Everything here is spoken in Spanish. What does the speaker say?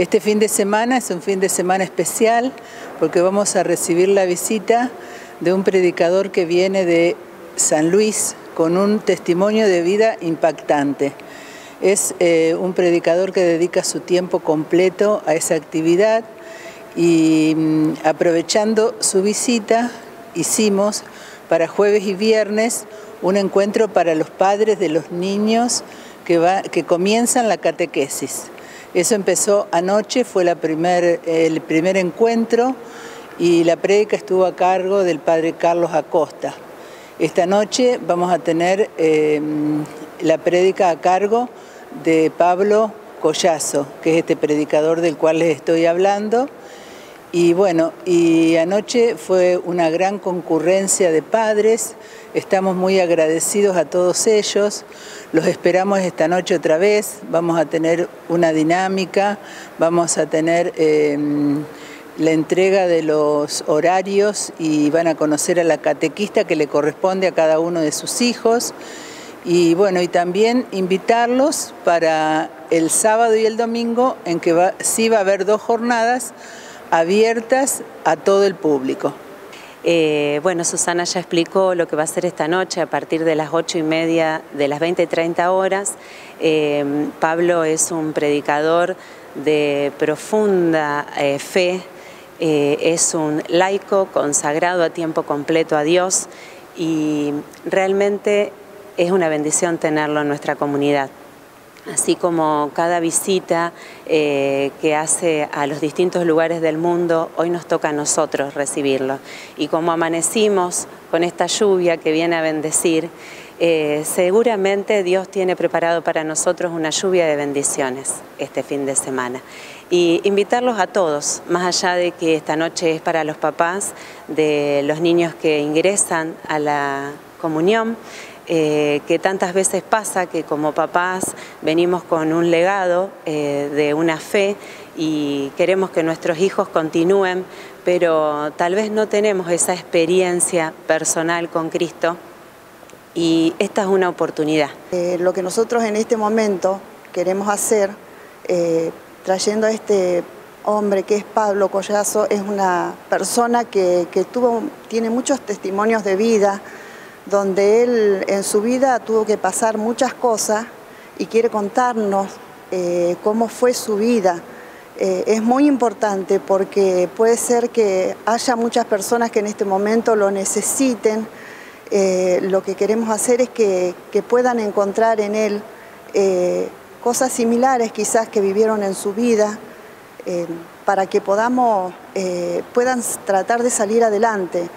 Este fin de semana es un fin de semana especial porque vamos a recibir la visita de un predicador que viene de San Luis con un testimonio de vida impactante. Es eh, un predicador que dedica su tiempo completo a esa actividad y mm, aprovechando su visita hicimos para jueves y viernes un encuentro para los padres de los niños que, que comienzan la catequesis. Eso empezó anoche, fue el primer encuentro y la prédica estuvo a cargo del padre Carlos Acosta. Esta noche vamos a tener em, la prédica a cargo de Pablo Collazo, que es este predicador del cual les estoy hablando. Y bueno, y anoche fue una gran concurrencia de padres, estamos muy agradecidos a todos ellos, los esperamos esta noche otra vez, vamos a tener una dinámica, vamos a tener em, la entrega de los horarios y van a conocer a la catequista que le corresponde a cada uno de sus hijos. Y bueno, y también invitarlos para el sábado y el domingo, en que sí va a haber dos jornadas abiertas a todo el público. Eh, bueno, Susana ya explicó lo que va a ser esta noche a partir de las ocho y media, de las 20 y 30 horas. Eh, Pablo es un predicador de profunda eh, fe, es un laico consagrado a tiempo completo a Dios y realmente es una bendición tenerlo en nuestra comunidad así como cada visita eh, que hace a los distintos lugares del mundo, hoy nos toca a nosotros recibirlo. Y como amanecimos con esta lluvia que viene a bendecir, eh, seguramente Dios tiene preparado para nosotros una lluvia de bendiciones este fin de semana. Y invitarlos a todos, más allá de que esta noche es para los papás de los niños que ingresan a la comunión, eh, que tantas veces pasa que como papás venimos con un legado eh, de una fe y queremos que nuestros hijos continúen, pero tal vez no tenemos esa experiencia personal con Cristo y esta es una oportunidad. Eh, lo que nosotros en este momento queremos hacer, trayendo a este hombre que es Pablo Collazo, es una persona que, tuvo, tiene muchos testimonios de vida, donde él en su vida tuvo que pasar muchas cosas y quiere contarnos eh, cómo fue su vida. Eh, es muy importante porque puede ser que haya muchas personas que en este momento lo necesiten. Eh, lo que queremos hacer es que, que puedan encontrar en él cosas similares quizás que vivieron en su vida para que podamos, puedan tratar de salir adelante.